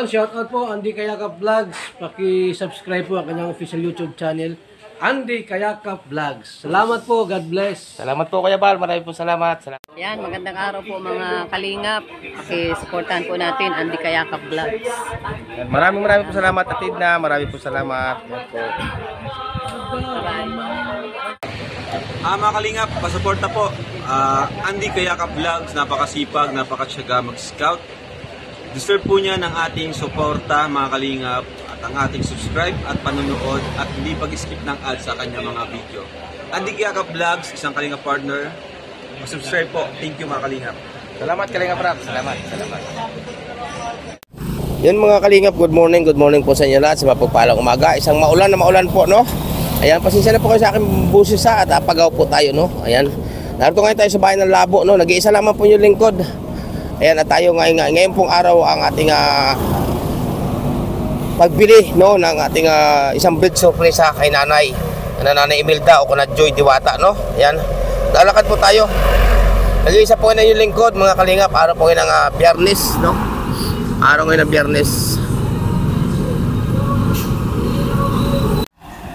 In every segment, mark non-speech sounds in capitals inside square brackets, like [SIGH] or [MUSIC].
Shout out po Andy Kayakap Vlogs. Paki-subscribe po ang kanyang official YouTube channel. Andy Kayakap Vlogs. Salamat po. God bless. Salamat po Kuya Bal, marami po salamat. salamat. Yan, magandang araw po mga kalingap. Pakisuportahan po natin Andy Kayakap Vlogs. Maraming maraming po salamat Atid na, maraming po salamat. Yan po. Ah, mga kalingap, pasuporta po. Ah, Andy Kayaka Vlogs, napakasipag, napakasyaga mag-scout. Deserve po niya ng ating suporta, mga kalingap, at ang ating subscribe at panonood at hindi pag-skip ng ads sa kanya mga video. Andy Kayaka Vlogs, isang kalingap partner. Subscribe po. Thank you mga kalingap. Salamat Kalinga Prab, salamat, salamat. Yun mga kalingap, good morning, good morning po sa inyo lahat sa mapagpalang umaga. Isang maulan na maulan po, no? Ayan, pasensya na po kayo sa aking busis sa at apagaw po tayo, no? Ayan, narito ngayon tayo sa bahay ng Labo, no? Nag-iisa lamang po yung lingkod. Ayan, at tayo ngayon, ngayon pong araw ang ating ah, pagbili, no? Ng ating ah, isang big surprise kay nanay. Na nanay Imelda o kuna Joy Diwata, no? Ayan, lalakad po tayo. Nag-iisa po na yung lingkod, mga kalingap. Araw po ngayon ng ah, biyernes, no? Araw ngayon ng biyernes.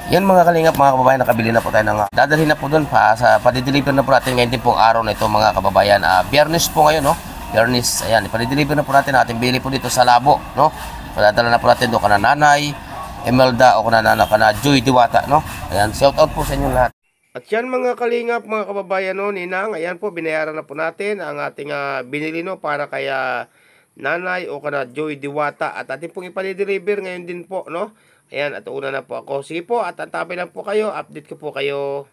Yan mga kalingap, mga kababayan, nakabili na po tayo ng... ah, Dadalhin na po doon pa sa padideliver na po natin ngayon din pong araw na ito mga kababayan. Ah, biyernes po ngayon, no? Biyernes, ayan, ipadideliver na po natin ating bili po dito sa Labo, no? Padadala na po natin doon kana nanay, Emelda o kana nana kana Joy Diwata, no? Ayan, shout out po sa inyo lahat. At yan mga kalingap, mga kababayan no, ninang, ayan po, binayaran na po natin ang ating ah, binili no para kaya nanay o kana Joy Diwata at ating pong ipa-deliver ngayon din po, no? Ayan, at una na po ako. Sige po, at antapin lang po kayo, update ko po kayo.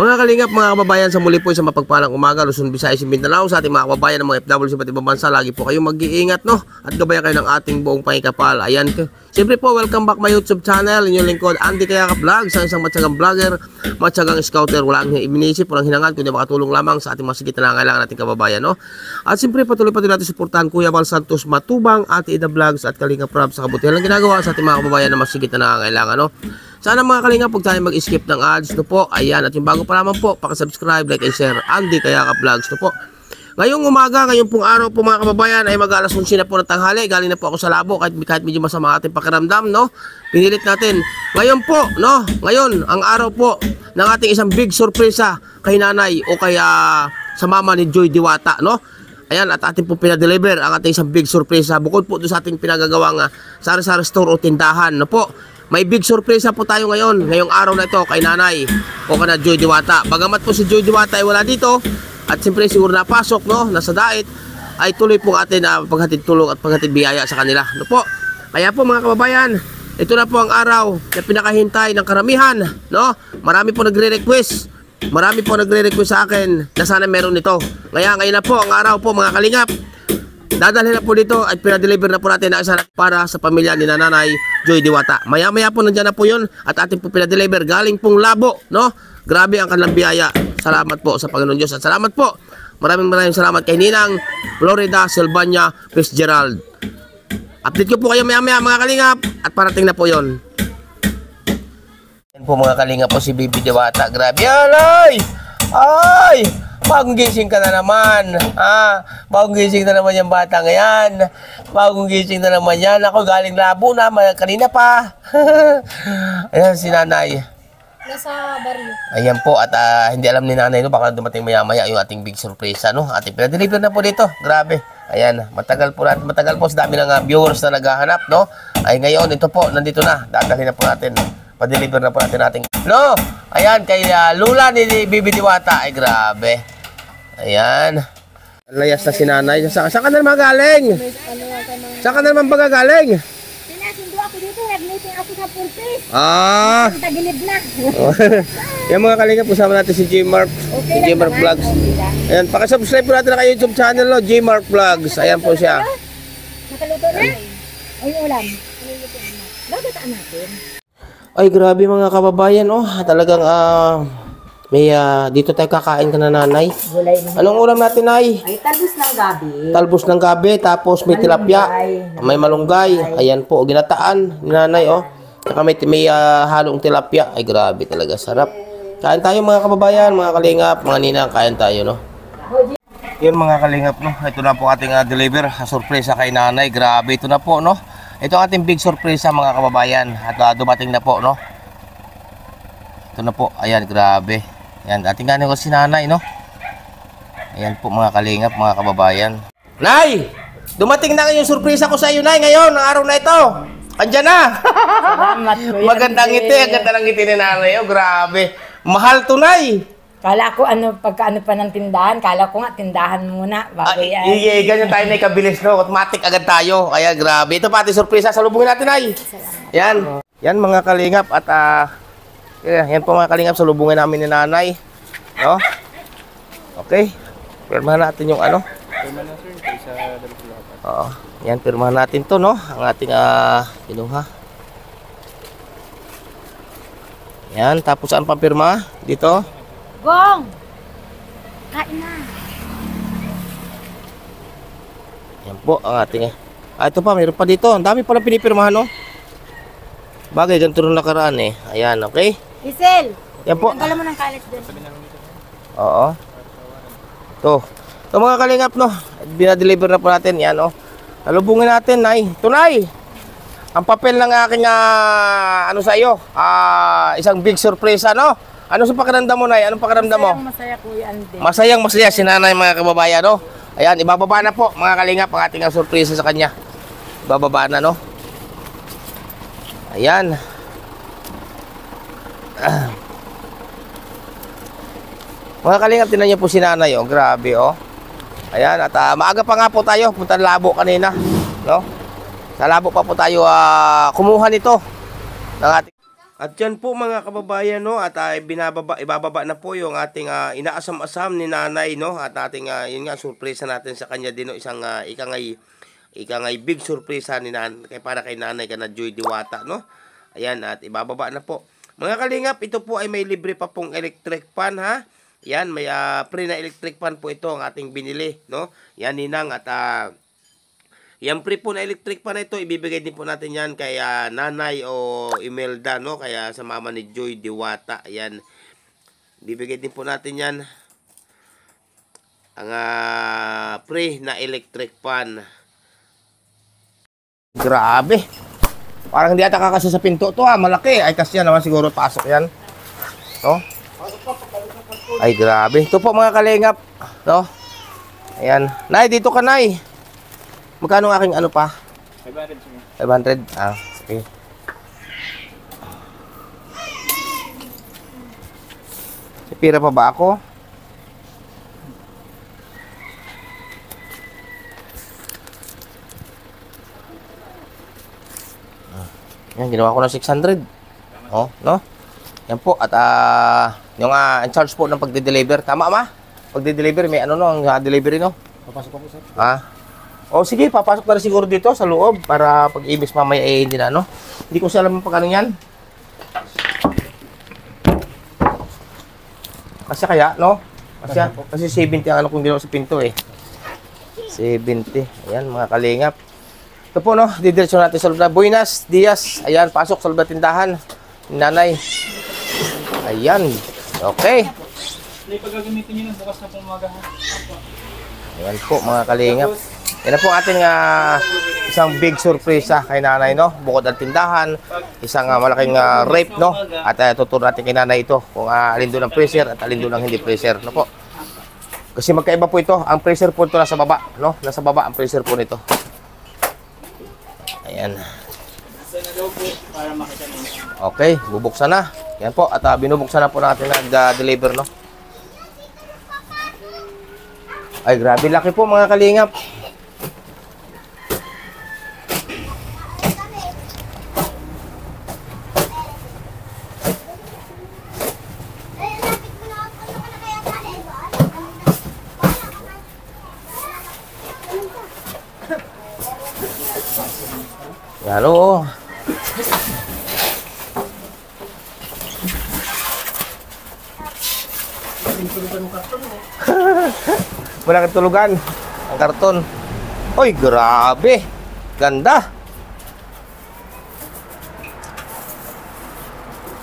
Mga kalingap, mga kababayan, sa muli po sa mapagpalang umaga, Luzon, Visayas, Mindanao, sa ating mga kababayan ng mga FW sa ibang bansa, lagi po kayong mag-iingat, no? At gabayan kayo ng ating buong pangikapal. Ayan, siyempre po, welcome back my YouTube channel, inyong lingkod, Andy Kayaka Vlog, sa isang matsagang vlogger, matsagang scouter, walang inisip, walang hinangan, kundi makatulong lamang sa ating mga sigit na nangangailangan nating kababayan, no? At siyempre, patuloy pa din natin suportahan Kuya Val Santos Matubang, Ate Ida Vlogs, at Kalinga Prab sa kabutihan ng ginagawa sa ating mga kababayan na masigit na nangangailangan, no? Sana mga kalinga, huwag tayo mag-skip ng ads no po. Ayan, at yung bago pa naman po, pakisubscribe, like, and share. Andy Kayaka Vlogs no po. Ngayong umaga, ngayong pong araw po mga kababayan, ay mag-alas 11 na po ng tanghali. Galing na po ako sa labo, kahit, kahit medyo masama ating pakiramdam, no? Pinilit natin. Ngayon po, no? Ngayon, ang araw po ng ating isang big sorpresa kay nanay o kay ah, sa mama ni Joy Diwata, no? Ayan, at ating po pinadeliver ang ating isang big sorpresa. Bukod po doon sa ating pinagagawang uh, sari-sari store o tindahan, no po? May big sorpresa po tayo ngayon, ngayong araw na ito kay nanay o kana Joy Diwata. Bagamat po si Joy Diwata ay wala dito, at siyempre siguro napasok, no, nasa diet, ay tuloy po atin na paghatid tulong at paghatid biyaya sa kanila. No po? Kaya po mga kababayan, ito na po ang araw na pinakahintay ng karamihan, no? Marami po nagre-request. Marami po nagre-request sa akin na sana meron nito. Kaya ngayon na po ang araw po mga kalingap. Dadalhin na po dito at pinadeliver na po natin ang isa para sa pamilya ni Nanay Joy Diwata. Maya-maya po nandiyan na po yun at ating po pinadeliver galing pong labo, no? Grabe ang kanilang biyaya. Salamat po sa Panginoon Diyos at salamat po. Maraming maraming salamat kay Ninang Florida Silvania Fitzgerald. Update ko po kayo maya-maya mga kalingap at parating na po yon. Yan po mga kalingap po si Bibi Diwata. Grabe. Alay! Ay! Bagong gising ka na naman. Ah, bagong gising na naman yung bata ngayon. Bagong gising na naman yan. Ako galing labo na, kanina pa. [LAUGHS] Ayan si nanay. Nasa baryo. Ayan po, at ah, hindi alam ni nanay, no, baka dumating maya-maya yung ating big surprise, ano? Ating pinadeliver na po dito. Grabe. Ayan, matagal po natin, matagal po sa dami ng ah, viewers na naghahanap, no? Ay ngayon, ito po, nandito na. Dadalhin na po natin. Pa-deliver na po natin ating... No! Ayan, kay ah, Lula ni ni Bibi Diwata. Ay, grabe. Ayan. Layas na si nanay. Sa, saan ka na naman galing? Saan ka na naman baga galing? Sinasundo ako dito, nag-meeting ako sa pulpis. Ah! Tagilid na. Yung mga kalingap, usama natin si J-Mark. si J-Mark Vlogs. Ayan, pakisubscribe po natin na kay YouTube channel, no? J-Mark Vlogs. Ayan po siya. Nakaluto na? Yung ulam? Natin. Ay, grabe mga kababayan, oh. Talagang, ah, may, ah, dito tayo kakain ka na nanay. Gulay na. Anong ulam natin, ay? Ay, talbos ng gabi. Talbos ng gabi, tapos may tilapia. May malunggay. Ayan po, ginataan ni nanay, oh. Saka may, may ah, halong tilapia. Ay, grabe talaga, sarap. Kain tayo mga kababayan, mga kalingap, mga ninang, kain tayo, no? Yun mga kalingap, no? Ito na po ating ah, deliver. ah, Sorpresa kay nanay. Grabe, ito na po, no? Ito ang ating big sorpresa mga kababayan. At ah, dumating na po, no? Ito na po. Ayan, grabe. Ayan, ating ganin ko si nanay, no? Ayan po mga kalingap, mga kababayan. Nay! Dumating na yung sorpresa ko sa iyo, Nay, ngayon, ang araw na ito. Andyan na! Salamat, [LAUGHS] Kuya Magandang ngiti, ang ganda ng ngiti ni nanay. Oh, grabe. Mahal to, Nay. Kala ko ano, pagka ano pa ng tindahan, kala ko nga tindahan muna bago yan. i- i- ganyan tayo na ikabilis, no? Automatic agad tayo. Kaya grabe. Ito pati sorpresa. Salubungin natin, ay. Yan. Yan mga kalingap. At ah, yan po mga kalingap. Salubungin namin ni nanay. No? Okay. Pirmahan natin yung ano. Oo. Yan, pirmahan natin to, no? Ang ating ah, kinuha. Yan. Tapos saan pa pirma? Dito. Gong! Kain na. Yan po ang ating Ah, ito pa, mayroon pa dito. Ang dami pala pinipirmahan, no? Bagay, ganito nung nakaraan eh. Ayan, okay? Isel! Yan po. Tanggalan mo ng kalat dun. Oo. Ito. Ito mga kalingap, no? Binadeliver na po natin. Yan, oh. Talubungin natin, Nay. Ito, Nay. Ang papel ng aking, ah, ano sa iyo? Ah, isang big surprise, ano? Ano sa pakiramdam mo, Nay? Anong pakiramdam mo? Masayang masaya, Kuya Andy. Masayang masaya si nanay mga kababayan, no? Ayan, ibababa na po mga kalingap ang ating surprise sa kanya. Ibababa na, no? Ayan. Mga kalingap, tinan niyo po si nanay, oh. Grabe, oh. Ayan, at ah, maaga pa nga po tayo. Punta labo kanina, no? Sa labo pa po tayo ah, kumuha nito ng ating at yan po mga kababayan no at ah, binababa ibababa na po yung ating ah, inaasam-asam ni nanay no at ating ah, yun nga surpresa natin sa kanya din no isang uh, ikangay ikangay big surpresa ni nan kay para kay nanay kana Joy Diwata no. Ayan at ibababa na po. Mga kalingap, ito po ay may libre pa pong electric fan ha. Yan, may ah, free na electric fan po ito ang ating binili no. Yan ninang at ah, Yan free po na electric pa na ito, ibibigay din po natin yan kay ah, nanay o Imelda, no? Kaya sa mama ni Joy Diwata, yan. Bibigay din po natin yan. Ang ah, free na electric fan. Grabe. Parang hindi ata kakasya sa pinto to ah, malaki. Ay kasi naman siguro pasok yan. No? Ay grabe. Ito po mga kalingap. No? Ayan. Nay, dito ka nay. Magkano ang aking ano pa? 500. 500? Ah, sige. Pira pa ba ako? Yan, ginawa ko na 600. Oh, no? Yan po. At ah, yung ah, in charge po ng pagde-deliver. Tama, ma? Pagde-deliver, may ano no, ang ah, delivery, no? Papasok po, sir. Ah? O sige, papasok na rin siguro dito sa loob para pag ibis mamaya eh hindi na ano. Hindi ko siya alam pag ano yan. Kasi kaya, no? Kasi, kasi 70 ang ano kung ginawa sa pinto eh. 70. Ayan, mga kalingap. Ito po, no? Didiretso natin sa loob na. Buenas, Diaz. Ayan, pasok sa loob na tindahan. Nanay. Ayan. Okay. Ayan po, mga kalingap. Yan na po ating ah, isang big surpresa kay nanay, no? Bukod ang tindahan, isang ah, malaking ah, rape, no? At uh, tuturo natin kay nanay ito kung uh, alin doon ang pressure at alin doon ang hindi pressure, no po? Kasi magkaiba po ito. Ang pressure po ito nasa baba, no? Nasa baba ang pressure po nito. Ayan. Okay, bubuksan na. Yan po, at uh, binubuksan na po natin nag-deliver, no? Ay, grabe laki po mga kalingap. Yan oo. Ang karton. Oy, grabe. Ganda.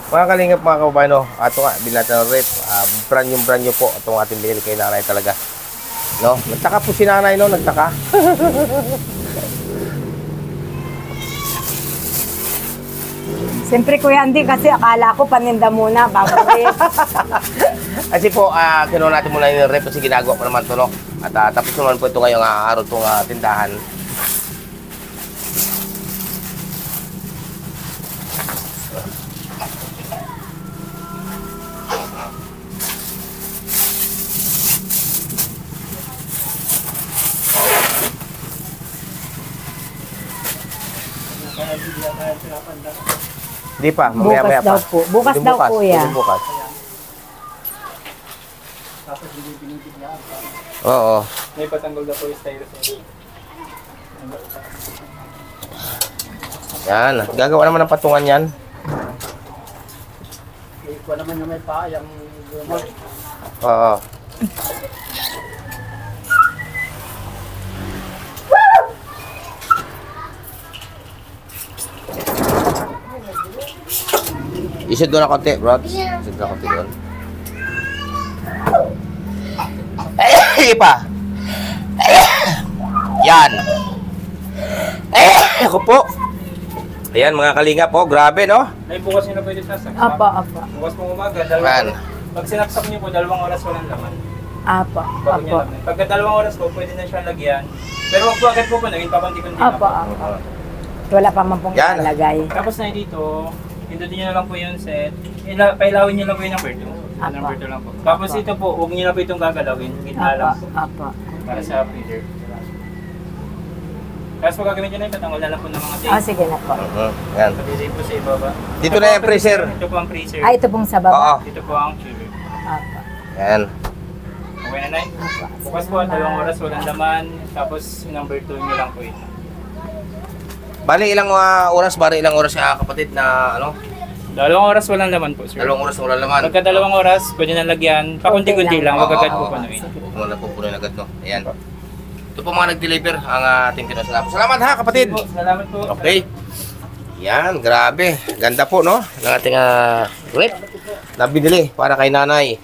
Mga kalingap mga kababayan, no? Ato nga, ng rep. Uh, brand yung brand nyo po. Itong ating binili kay nanay talaga. No? Nagtaka po si nanay, no? Nagtaka. [LAUGHS] Siyempre Kuya Andy, kasi akala ko paninda muna bago eh. [LAUGHS] Kasi po, uh, kinuha natin muna yung rep kasi ginagawa pa naman to, no? At ah, tapos naman po ito ngayong uh, araw itong ah, tindahan. Hindi pa, mamaya Bukas maya pa. daw po. Bukas Pwede daw, kuya. pwede bukas. Oo. May patanggol na po yung styrofoam. Yan, gagawa naman ng patungan yan. Ikaw naman yung may paa, yung gumot. Oo. Isod doon na konti, bro. Isod na konti doon. Eh, pa. Yan. Eh, ako po. Ayan, mga kalinga po. Grabe, no? May bukas nyo na pwede sasaksak. Apo, apo. Bukas pong umaga, dalawang Pag sinaksak nyo po, dalawang oras walang laman. Apo, Bago nyo laman. Pagka dalawang oras po, pwede na siyang lagyan. Pero wag po agad po po, naging pakunti-kunti na Apo, po. apo. Wala pa man pong Yan. ilalagay. Tapos na dito, pindutin nyo na lang po yung set. Ila, pailawin nyo lang po yung number 2. Apo. Number 2 lang po. Tapos ito po, huwag nyo na po itong gagalawin. Gitna lang po. apo. Para sa feeder. Tapos pag gagawin nyo na yung patanggal na lang po ng mga Ah, tape. sige na po. Mhm, Yan. Pati po sa ibaba. Dito na yung freezer. Ito po ang freezer. Ah, ito pong sa Oo. baba. Ito po ang chiller. Apo. Yan. Okay na? Apo. Bukas po, dalawang oras walang laman. Tapos number 2 nyo lang po ito. Bali, ilang ah, oras, bali ilang oras ka kapatid na ano? Dalawang oras walang laman po, sir. Dalawang oras wala naman. Pagka dalawang oras, pwede na lagyan. Pakunti-kunti lang, wag agad po panuin. Huwag mo na pupunin agad, no? Ayan. Ito po mga nag-deliver ang ah, ating kinasalamat. Salamat ha, kapatid! Po, Salamat po. Okay. Yan, grabe. Ganda po, no? Ng ating uh, rep na binili para kay nanay.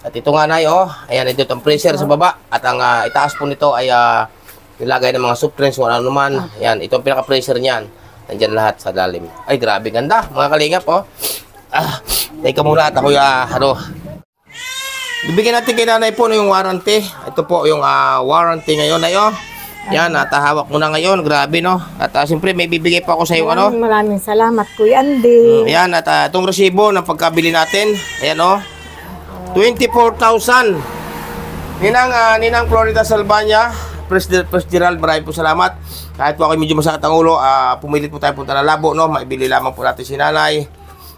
At ito nga, nay, oh. Ayan, ito ang freezer sa baba. At ang ah, itaas po nito ay ah, nilagay ng mga soft drinks, kung ano naman. Ayan, ito ang pinaka-freezer niyan. Nandyan lahat sa lalim. Ay, grabe, ganda. Mga kalingap, oh. Ah, teka muna at ako, ah, ano, Bibigyan natin kay nanay po no, yung warranty. Ito po yung ah, warranty ngayon na yun. Yan, natahawak mo na ngayon. Grabe, no? At ah, siyempre, may bibigay pa ako sa iyo, ano? Maraming salamat, Kuya Andy. Ayan, at ah, itong resibo ng pagkabili natin. Ayan, oh. 24,000. Ninang, ah, Ninang Florida Salvania. Pres Gerald, maraming po salamat. Kahit po ako medyo masakit ang ulo, ah, pumilit po tayo punta na labo, no? Maibili lamang po natin si nanay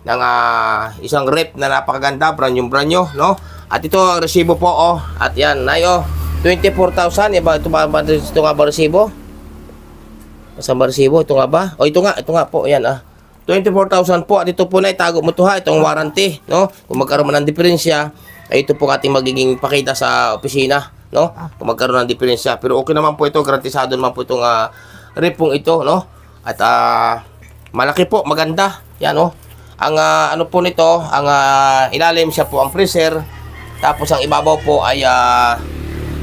ng ah, isang rep na napakaganda, brand yung brand nyo, no? At ito ang resibo po, oh. At yan, nay, oh. 24,000. Iba, ito ba, ito nga ba resibo? Saan ba resibo? Ito nga ba? O, ito nga, ito nga po, yan, ah. 24,000 po. At ito po na, itago mo to ha, itong warranty, no? Kung magkaroon man ng diferensya, ay ito po ating magiging pakita sa opisina, no? Kung magkaroon ng diferensya. Pero okay naman po ito, garantisado naman po itong uh, repong ito, no? At ah, malaki po, maganda. Yan, no? Ang ah, ano po nito, ang ah, ilalim siya po ang freezer. Tapos ang ibabaw po ay ah,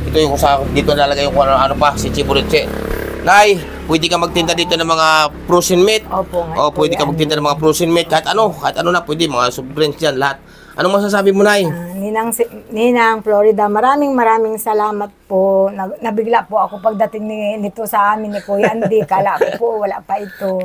ito yung sa dito nalalagay yung ano, ano pa, si Chiburitse. Nay, pwede ka magtinda dito ng mga frozen meat. Opo. O, pwede ka magtinda ng mga frozen meat, kahit ano, kahit ano na pwede, mga soft drinks yan, lahat. Anong masasabi mo, Nay? Ah, Ninang, si- Ninang Florida, maraming maraming salamat po. Nab- Nabigla po ako pagdating ni, nito sa amin ni Kuya Andy. Kala ko po, wala pa ito.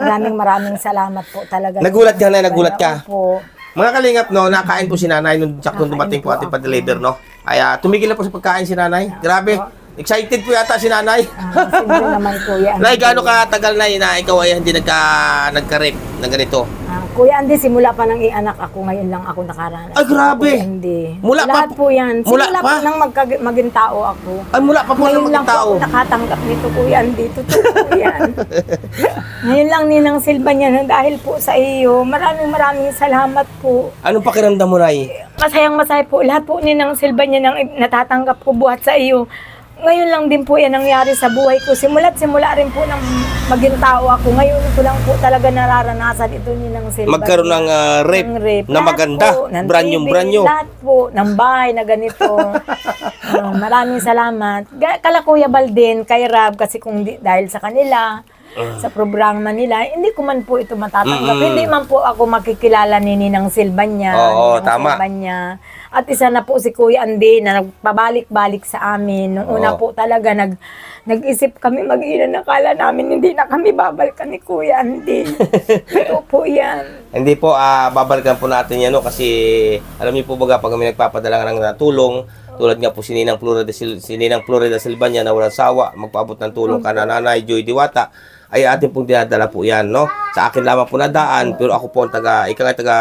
Maraming maraming salamat po talaga. Nagulat ka na, nagulat ka. Po. Mga kalingap, no, nakain po si nanay nung sakto Nakain dumating po po ating pa-deliver, no? Ay, ah, tumigil na po sa pagkain si nanay. Grabe. Excited po yata si nanay. Ah, Siyempre naman Kuya [LAUGHS] Andy. Nay, gaano ka tagal na na ikaw ay hindi nagka, nagka-rape na ganito? Ah, Kuya Andy, simula pa nang ianak ako, ngayon lang ako nakaranas. Ay, grabe. Kuya Andy. Mula pa Lahat po- po yan. mula Simula pa? pa nang magka- maging tao ako. Ay, mula pa po Ngayon ng lang maging po tao. ako nakatanggap nito, Kuya Andy. Totoo po yan. [LAUGHS] Ngayon lang ninang silba niya na dahil po sa iyo. Maraming maraming salamat po. Anong pakiramdam mo, Nay? Masayang masaya po. Lahat po ninang silba niya nang natatanggap ko buhat sa iyo. Ngayon lang din po yan nangyari sa buhay ko. Simula't simula rin po nang maging tao ako. Ngayon ko lang po talaga nararanasan ito ni ng Silva. Magkaroon ng ah, rape, Ng rape. na maganda. po, ng brand new, TV, brand new. Lahat po, ng bahay na ganito. [LAUGHS] Ah, maraming salamat. Kala Kuya Baldin, kay Rab, kasi kung di, dahil sa kanila, sa programa nila, hindi ko man po ito matatanggap. Mm-mm. Hindi man po ako makikilala ni Ninang Silva niya. Oo, Ninang tama. Silva niya. At isa na po si Kuya Andy na nagpabalik-balik sa amin. Nung una Oo. po talaga, nag, nag-isip kami mag-ina. Nakala namin hindi na kami babalikan ni Kuya Andy. [LAUGHS] Ito po yan. Hindi po, ah, babalikan po natin yan, no? Kasi, alam niyo po baga, pag kami nagpapadala ng ng tulong, tulad nga po si Ninang Florida, si Ninang Florida Silvania na walang sawa, magpaabot ng tulong ka na nanay Joy Diwata, ay atin pong dinadala po yan, no? Sa akin lamang po nadaan, pero ako po ang taga, ika nga taga,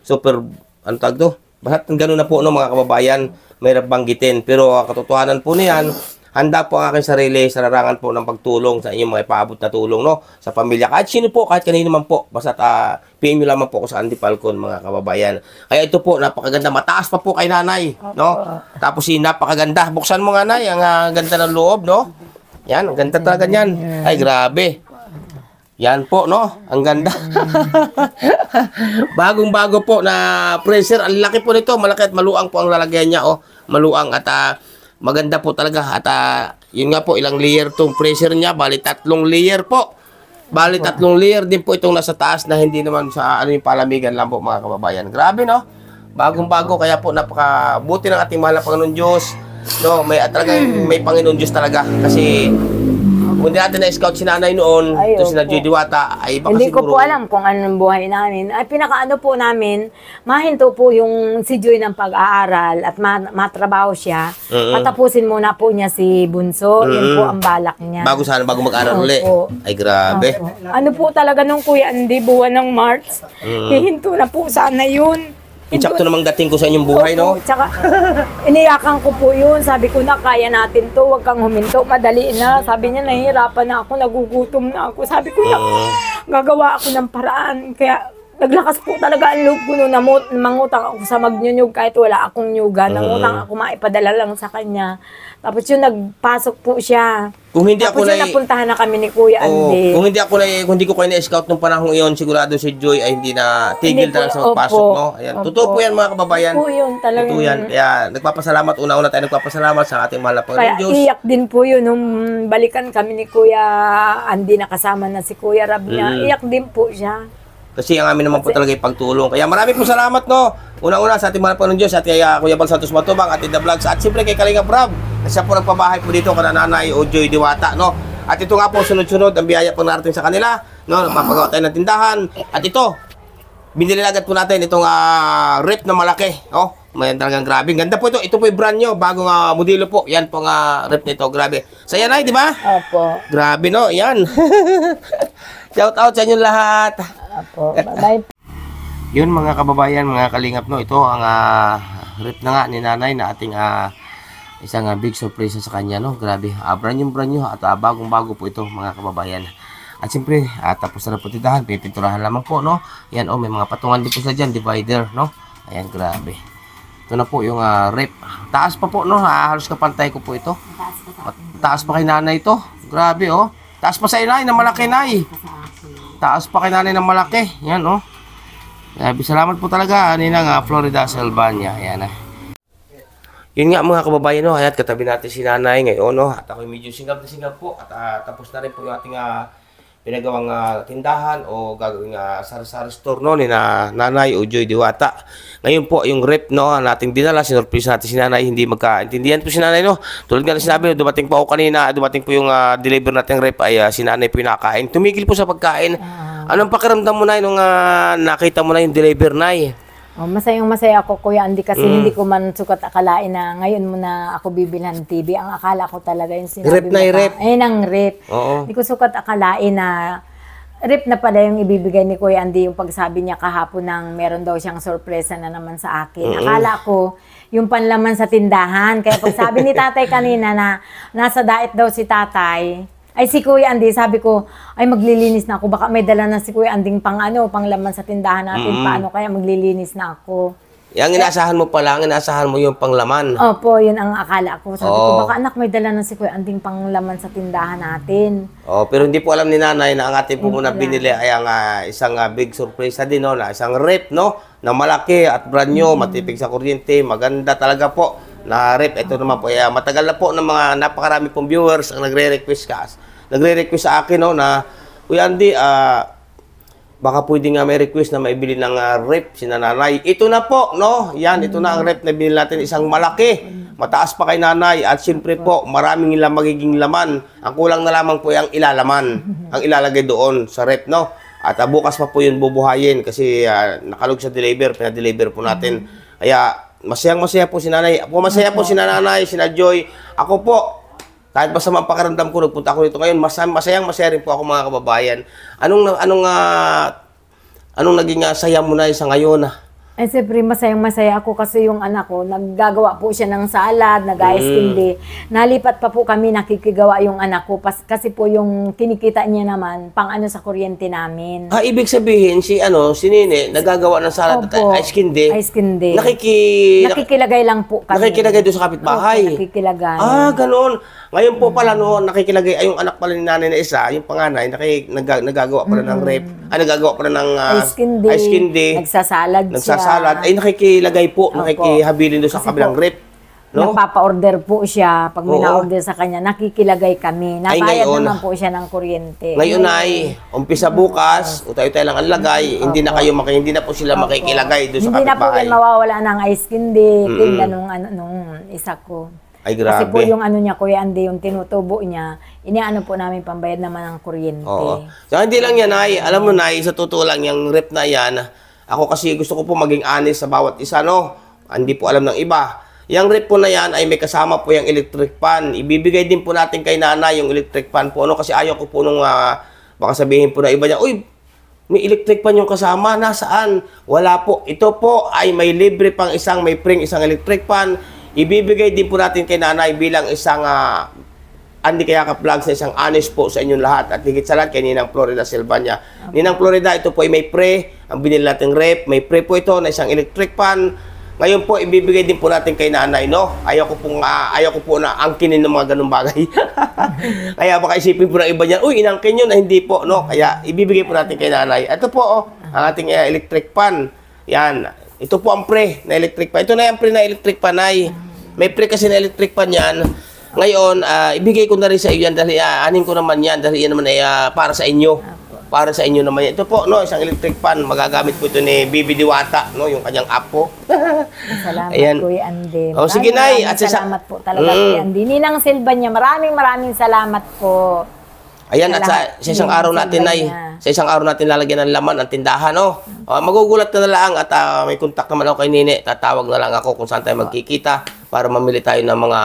super, ano tag do? Basta ganun na po, no, mga kababayan, mahirap banggitin. Pero ah, katotohanan po niyan, handa po ang aking sarili sa larangan po ng pagtulong sa inyong mga ipaabot na tulong, no? Sa pamilya. Kahit sino po, kahit kanino man po. Basta uh, PM nyo lamang po ako sa Andy Falcon, mga kababayan. Kaya ito po, napakaganda. Mataas pa po kay nanay, no? Tapos si napakaganda. Buksan mo nga, nay. Ang ah, ganda ng loob, no? Yan, ang ganda talaga niyan. Ay, grabe. Yan po, no? Ang ganda. [LAUGHS] Bagong-bago po na pressure. Ang laki po nito. Malaki at maluang po ang lalagyan niya, oh. Maluang at ah, maganda po talaga. At ah, yun nga po, ilang layer tong pressure niya. Bali, tatlong layer po. Bali, tatlong layer din po itong nasa taas na hindi naman sa ano yung palamigan lang po, mga kababayan. Grabe, no? Bagong-bago. Kaya po, napakabuti ng ating mahal na Panginoon Diyos. No, may at talagang may Panginoon Diyos talaga. Kasi kung hindi natin na-scout si nanay noon, Ay, ito si opo. Joy Diwata, ay baka Hindi ko po alam kung anong buhay namin. Ay, pinakaano po namin, mahinto po yung si Joy ng pag-aaral at ma- matrabaho siya. Mm-mm. Patapusin muna po niya si Bunso. Yun po ang balak niya. Bago sana, bago mag-aral uli. Opo. Ay, grabe. Opo. Ano po talaga nung Kuya Andy, buwan ng March, Mm. hihinto na po sana yun. Insakto namang dating ko sa inyong buhay, no? Tsaka, [LAUGHS] iniyakan ko po yun. Sabi ko na, kaya natin to. Huwag kang huminto. Madali na. Sabi niya, nahihirapan na ako. Nagugutom na ako. Sabi ko na, Mm. gagawa ako ng paraan. Kaya, naglakas po talaga ang loob ko noon. Namut- mangutang ako sa magnyunyug kahit wala akong nyuga. Nangutang ako maipadala lang sa kanya. Tapos yun, nagpasok po siya. Kung hindi ako Tapos yun, na... napuntahan na kami ni Kuya Oo, Andy. kung hindi ako na kung hindi ko kayo na-scout nung panahon iyon, sigurado si Joy ay hindi na tigil Hindi po, talaga sa magpasok, opo. no? Ayan. Opo. Totoo po yan mga kababayan. Po yun, talagang- Totoo yan. Kaya nagpapasalamat, una-una tayo nagpapasalamat sa ating mahal na Kaya Panginoon Diyos. iyak din po yun nung balikan kami ni Kuya Andy nakasama na si Kuya Rab niya. Mm. Iyak din po siya. Kasi ang amin naman po talaga yung pagtulong. Kaya marami po salamat, no? Una-una sa ating na Panginoon Diyos at kay uh, Kuya Bal Santos Matubang at The Vlogs at siyempre kay Kalinga Brab. Na siya po nagpabahay po dito kana nanay o Joy Diwata, no? At ito nga po sunod-sunod ang biyaya po narating sa kanila, no? Nagpapagawa tayo ng tindahan. At ito, binili agad po natin itong ah, rep na malaki. Oh, may talagang grabe. Ganda po ito. Ito po yung brand nyo. Bagong ah, modelo po. Yan po nga rep nito. Grabe. Saya na, di ba? Opo. Grabe, no? Yan. [LAUGHS] Shout out sa inyo lahat. Opo. Bye. Yun mga kababayan, mga kalingap no, ito ang ah, rip na nga ni nanay na ating ah, isang ah, big surprise sa kanya no. Grabe, uh, brand new brand new at ah, bagong bago po ito mga kababayan. At siyempre, ah, tapos na po tindahan, pipinturahan lamang po no. Yan oh, may mga patungan din po sa dyan, divider no. Ayan, grabe. Ito na po yung ah, rip. Taas pa po no, ah, halos kapantay ko po ito. Taas pa kay nanay ito. Grabe oh. Taas pa sa inay na malaki nay. Taas pa kay nanay na malaki. Yan oh. Grabe, salamat po talaga ani nga Florida Selvania. Ayan na. Yun nga mga kababayan no, hayat katabi natin si nanay ngayon no. At ako medyo singap na singap po at ah, tapos na rin po yung ating ah, pinagawang ah, tindahan o gagawing uh, sari-sari store no ni na nanay o Joy Diwata. Ngayon po yung rep no ang ating dinala sinurprise natin si nanay hindi magkaintindihan po si nanay no. Tulad nga na sinabi dumating po ako kanina, dumating po yung ah, deliver nating rep ay ah, si nanay po yung nakain. Tumigil po sa pagkain. Anong pakiramdam mo na nung ah, nakita mo na yung deliver na Oh, masayang masaya ako, Kuya Andy, kasi Mm. hindi ko man sukat akalain na ngayon mo na ako bibilhan ng TV. Ang akala ko talaga yung sinabi na mo pa- rep. Ayun ang rep. Oo. Hindi ko sukat akalain na rep na pala yung ibibigay ni Kuya Andy yung pagsabi niya kahapon ng meron daw siyang sorpresa na naman sa akin. Akala ko yung panlaman sa tindahan. Kaya pagsabi ni tatay kanina na nasa diet daw si tatay, ay si Kuya Andy, sabi ko, ay maglilinis na ako. Baka may dala na si Kuya Anding pang ano, pang laman sa tindahan natin. Paano kaya maglilinis na ako? Yang inaasahan mo pala, ang inaasahan mo yung panglaman. Opo, yun ang akala ko. Sabi ko, Oo. baka anak may dala ng si Kuya Anding panglaman sa tindahan natin. Oh, pero hindi po alam ni nanay na ang ating po muna pala. binili ay ang ah, isang ah, big surprise din, no? Na isang rep, no? Na malaki at brand new, matipig sa kuryente, maganda talaga po na rep. Ito naman po, ay, ah, matagal na po ng mga napakarami pong viewers ang nagre-request ka. Nagre-request sa akin, no, na, Kuya Andy, ah, baka pwede nga may request na maibili ng ah, rep si nanay. Ito na po, no? Yan, ito na ang rep na binili natin, isang malaki. Mataas pa kay nanay at siyempre po, maraming ilang magiging laman. Ang kulang na lamang po yung ilalaman, [LAUGHS] ang ilalagay doon sa rep, no? At ah, bukas pa po yun bubuhayin kasi ah, nakalog sa deliver, pinadeliver po natin. Kaya masayang masaya po si nanay. Po masaya po si nanay, si Joy. Ako po, kahit masama ang pakiramdam ko, nagpunta ako dito ngayon, masayang, masayang masaya rin po ako mga kababayan. Anong, anong, ah, anong naging ah, saya mo na sa ngayon? ah? Eh, siyempre, masayang masaya ako kasi yung anak ko, naggagawa po siya ng salad, nag-ice Mm. candy. Nalipat pa po kami, nakikigawa yung anak ko. Pas, kasi po yung kinikita niya naman, pang ano sa kuryente namin. Ah, ibig sabihin, si, ano, si Nene, nagagawa ng salad Opo. at ice candy. Ice candy. Nakiki... Nakikilagay lang po kami. nakikilagay doon sa kapitbahay. Opo, nakikilagay. Ah, ganun. Ngayon po pala no, nakikilagay ay yung anak pala ni nanay na isa, yung panganay, naki, nag, nagagawa pala ng rep. Ay, nagagawa pala ng ah, ice candy. ice candy. Nagsasalad siya. Nagsasalad. Ay, nakikilagay po, Opo. nakikihabilin doon sa Kasi kabilang po, rep. No? Nagpapa-order po siya. Pag may Oo. na-order sa kanya, nakikilagay kami. Ay, Nabayad ngayon. naman po siya ng kuryente. Ngayon ay, umpisa bukas, utay-utay lang ang lagay, hindi na kayo maki, hindi na po sila makikilagay doon sa Hindi na po kapitbahay. yan mawawala ng ice candy. Tinda nung, ano, nung isa ko. Ay, Kasi po grabe. yung ano niya, Kuya Andy, yung tinutubo niya, iniano po namin pambayad naman ng kuryente. Oo. So, hindi lang yan, ay. Alam mo, Nay, sa totoo lang, yung rep na yan, ako kasi gusto ko po maging honest sa bawat isa, no? Hindi po alam ng iba. Yung rep po na yan ay may kasama po yung electric fan. Ibibigay din po natin kay nanay yung electric fan po, no? Kasi ayaw ko po nung, ah, baka sabihin po na iba niya, uy, may electric fan yung kasama, nasaan? Wala po. Ito po ay may libre pang isang, may pring isang electric fan. Ibibigay din po natin kay nanay bilang isang ah, Andy Kayaka Vlogs na isang honest po sa inyong lahat. At higit sa lahat, kay Ninang Florida Silvania. Ninang Florida, ito po ay may pre. Ang binili nating rep. May pre po ito na isang electric fan. Ngayon po, ibibigay din po natin kay nanay, no? Ayaw ko pong, ayaw ko po na angkinin ng mga ganung bagay. [LAUGHS] Kaya baka isipin po ng iba niyan, uy, inangkin yun, na hindi po, no? Kaya ibibigay po natin kay nanay. Ito po, oh, ang ating eh, electric fan. Yan. Ito po ang pre na electric fan. Ito na yung pre na electric fan ay. May pre kasi na electric fan yan. Ngayon, ah, ibigay ko na rin sa iyo yan dahil ah, anin ko naman yan dahil yan naman ay ah, para sa inyo. Para sa inyo naman yan. Ito po, no, isang electric fan. Magagamit po ito ni Bibi Diwata, no, yung kanyang apo. Salamat, [LAUGHS] Ayan. Kuya Andy. Oh, sige, Nay. At sa- salamat po talaga, Mm. Kuya Andy. Ninang Silva niya, maraming maraming salamat po. Ayan, at sa, sa isang araw natin, niya. sa isang araw natin lalagyan ng laman ang tindahan, no? Ah, magugulat ka na lang at ah, may contact naman ako kay Nene. Tatawag na lang ako kung saan tayo magkikita para mamili tayo ng mga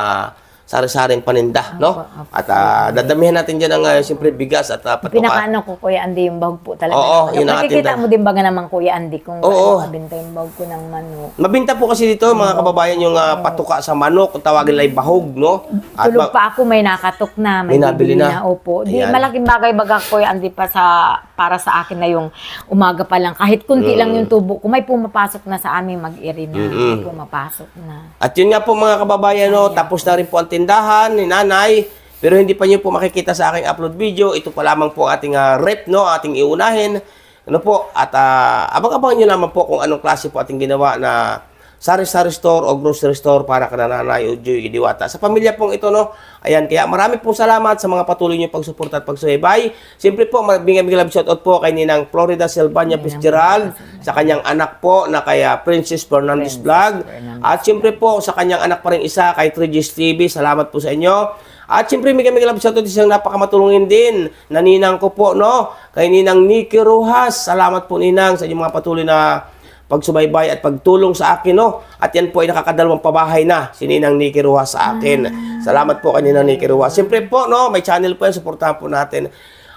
sari-saring paninda, no? At ah, dadamihan natin dyan ng, uh, siyempre, bigas at uh, patuka. Pinakaano ko, Kuya Andy, yung bahog po talaga. Oo, yun ang Nakikita mo din baga naman, Kuya Andy, kung Oo. ano kabinta yung bahog ko ng manok. Mabinta po kasi dito, mga kababayan, yung ah, patuka sa manok, kung tawagin lang bahog, no? At Tulog pa ako, may nakatok na, may, May nabili bibili na. Opo. Di, Ayan. malaking bagay baga, Kuya Andy, pa sa, para sa akin na yung umaga pa lang. Kahit kunti lang yung tubo ko, may pumapasok na sa aming mag-iri na. May pumapasok na. At yun nga po mga kababayan, no, tapos na rin po ang tindahan ni nanay. Pero hindi pa niyo po makikita sa aking upload video. Ito pa lamang po ating ah, rep, no, ating iunahin. Ano po, at ah, abang-abang nyo naman po kung anong klase po ating ginawa na sari-sari store o grocery store para ka nanay o Joy Diwata. Sa pamilya pong ito, no, ayan, kaya marami pong salamat sa mga patuloy niyo pagsuporta at pagsubaybay. Siyempre po, magbigay love shoutout po kay Ninang Florida Silvania Fitzgerald, sa kanyang anak po na kaya Princess Fernandez Vlog. At siyempre po, sa kanyang anak pa rin isa, kay 3G's TV, salamat po sa inyo. At siyempre, may kami love shoutout isang napakamatulungin din na ninang ko po, no? Kay Ninang Nikki Rojas. Salamat po, Ninang, sa inyong mga patuloy na pagsubaybay at pagtulong sa akin, no? At yan po ay nakakadalawang pabahay na, si Ninang Nikki Rojas sa akin. Salamat po kay Ninang Nikki Rojas. Siyempre po, no? May channel po yan, supportahan po natin.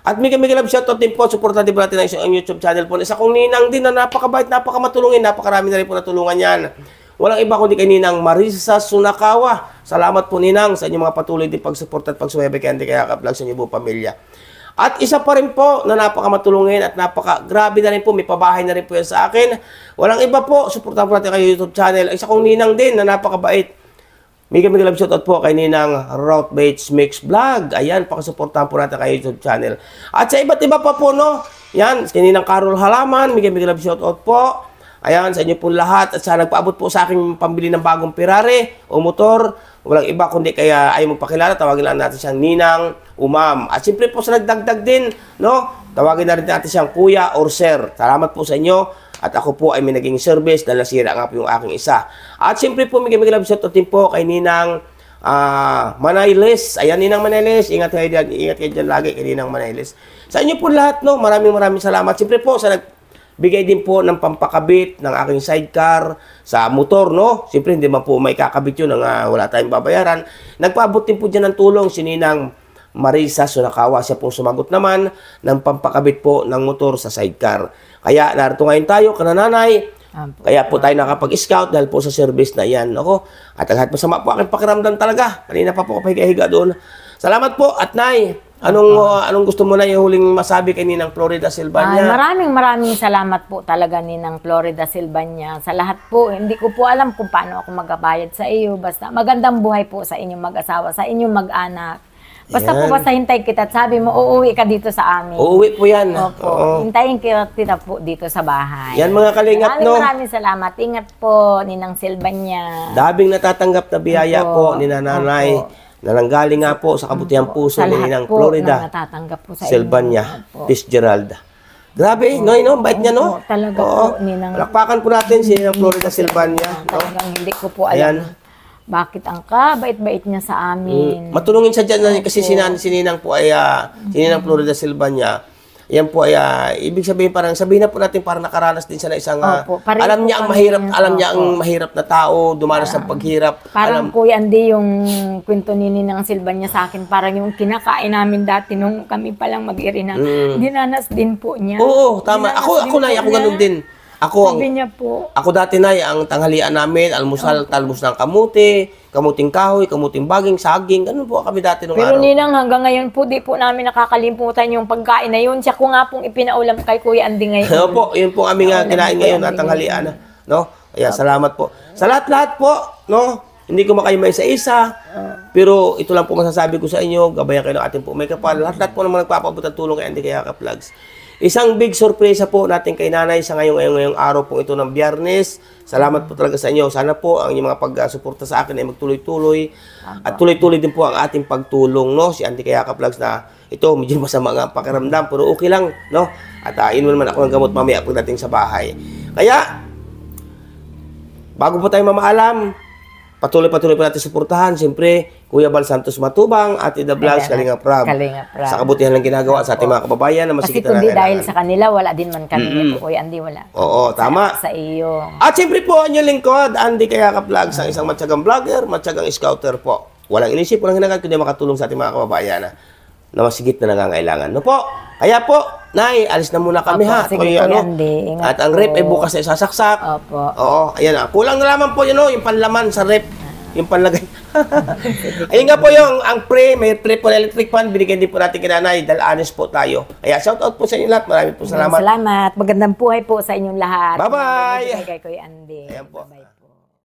At may kami love shoutout din po, supportan din po natin ang YouTube channel po. Isa kong ninang din na napakabait, napakamatulungin, napakarami na rin po natulungan yan. Walang iba kundi kay Ninang Marisa Sunakawa. Salamat po Ninang sa inyong mga patuloy din pagsuporta at pagsuwebe kay Andy Kaya Vlog sa inyong buong pamilya. At isa pa rin po na napakamatulungin at napaka grabe na rin po, may pabahay na rin po yan sa akin. Walang iba po, supportan po natin kayo YouTube channel. Isa kong ninang din na napakabait. Mega mega love shoutout po kay Ninang Route Bates Mix Vlog. Ayan, pakasuportahan po natin kay YouTube channel. At sa iba't iba pa po, no? Yan, si Ninang Carol Halaman, mega mega love shoutout po. Ayan, sa inyo po lahat. At sa nagpaabot po sa aking pambili ng bagong Ferrari o motor. Walang iba kundi kaya ay magpakilala. Tawagin lang natin siyang Ninang Umam. At siyempre po sa nagdagdag din, no? Tawagin na rin natin siyang Kuya or Sir. Salamat po sa inyo. At ako po ay may naging service dahil nasira nga po yung aking isa. At siyempre po, may love shoutout din po kay Ninang ah Manayles. Ayan, Ninang Manayles. Ingat kayo dyan. Ingat kayo dyan lagi kay Ninang Manayles. Sa inyo po lahat, no? Maraming maraming salamat. Siyempre po, sa nagbigay din po ng pampakabit ng aking sidecar sa motor, no? Siyempre, hindi man po may kakabit yun nang ah, wala tayong babayaran. Nagpaabot din po dyan ng tulong si Ninang Marisa Sunakawa. Siya pong sumagot naman ng pampakabit po ng motor sa sidecar. Kaya narito ngayon tayo, kanananay. Kaya po tayo nakapag-scout dahil po sa service na yan. Ako, at kahit masama po aking pakiramdam talaga. Kanina pa po ako pahiga-higa doon. Salamat po at Nay. Anong uh, anong gusto mo na yung huling masabi kay Ninang Florida Ay, Silvania? maraming maraming salamat po talaga ni ng Florida Silvania. Sa lahat po, hindi ko po alam kung paano ako magabayad sa iyo. Basta magandang buhay po sa inyong mag-asawa, sa inyong mag-anak. Basta po Yan. basta hintay kita at sabi mo, uuwi ka dito sa amin. Uuwi po yan. Opo. Oo. Hintayin kita, kita po dito sa bahay. Yan mga kalingap, maraming no? maraming salamat. Ingat po, Ninang Silvania. Dabing natatanggap na biyaya Opo. po ni Nanay Opo. Na nanggaling nga po sa kabutihan puso sa ni Ninang po Florida. na natatanggap po sa. Opo. Fitzgerald. Grabe, no, no, bait niya, no? Opo, talaga Oo. po, Ninang- Palakpakan po natin si Ninang Florida Silvania. No? Talagang hindi ko po alam. Ayan. Bakit ang kabait-bait niya sa amin. Matulungin siya dyan na- kasi sinan, sininang po ay, ah, sininang Florida Silvania. Yan po ay, ah, ibig sabihin parang, sabihin na po natin parang nakaranas din siya na isang, ah, Opo, alam niya ang mahirap, yan. alam niya ang mahirap na tao, dumanas ng paghirap. Parang alam, Kuya Andy, yung kwento ni Ninang Silva niya sa akin, parang yung kinakain namin dati nung kami palang mag-iri na, dinanas din po niya. Mm. oo, tama. Dinanas Ako, ako na, ako niya. ganun din. Ako, ang, Sabi niya po, Ako dati na ang tanghalian namin, almusal, talbos ng kamuti, kamuting kahoy, kamuting baging, saging, ganun po kami dati nung pero araw. Ninang hanggang ngayon po, di po namin nakakalimutan yung pagkain na yun. Siya ko nga pong ipinaulam kay Kuya Andy ngayon. [LAUGHS] Ano po, yun po aming uh, Ako kinain ngayon at tanghalian. No? Ayan, salamat po. Sa lahat-lahat po, no? Hindi ko makayo may isa-isa. Pero ito lang po masasabi ko sa inyo, gabayan kayo ng ating po may kapal. Lahat-lahat po naman nagpapabot ng tulong kay Andy Kayaka Vlogs. Isang big sorpresa po natin kay nanay sa ngayong, ngayong, ngayong araw po ito ng biyernes. Salamat po talaga sa inyo. Sana po ang inyong mga pagsuporta sa akin ay magtuloy-tuloy. At tuloy-tuloy din po ang ating pagtulong, no? Si Andy Kayaka Vlogs na ito, medyo masama nga ang pakiramdam, pero okay lang, no? At uh, inuman naman ako ng gamot mamaya pagdating sa bahay. Kaya, bago po tayo mamaalam, patuloy-patuloy po natin suportahan. Siyempre, Kuya Bal Santos Matubang, Ate The Vlogs, Kalinga Prab. Kalinga Prab. Sa kabutihan ng ginagawa sa ating mga kababayan na Kasi masigit kung na di dahil nangailangan. sa kanila, wala din man kami. nito, Kuya Andy, wala. Oo, tama. Sa iyo. At siyempre po, ang inyong lingkod, Andy Kayaka Vlogs, ang isang matyagang vlogger, matyagang scouter po. Walang inisip, walang hinagat, kundi makatulong sa ating mga kababayan na, na masigit na nangangailangan. No po? Kaya po, Nay, alis na muna kami Opo, ha. sige, Kuya, Kuya Andy. At ang rep ay bukas ay sasaksak. Opo. Oo, ayan na. Kulang na lamang po yun, no, yung panlaman sa rep. Yung panlagay. [LAUGHS] Ayun nga po yung ang pre, may pre po na electric fan, binigyan din po natin kay nanay dahil honest po tayo. Kaya shout out po sa inyo lahat. Maraming po salamat. Salamat. Magandang buhay po sa inyong lahat. Bye-bye. Kay Kuya Andy. Ayan po. Bye-bye.